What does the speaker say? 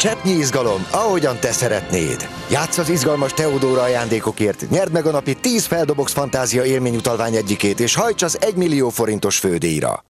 Cseppnyi izgalom, ahogyan te szeretnéd. Játsz az izgalmas Teodóra ajándékokért, nyerd meg a napi 10 Feldobox Fantázia élményutalvány egyikét, és hajts az 1 millió forintos fődíjra.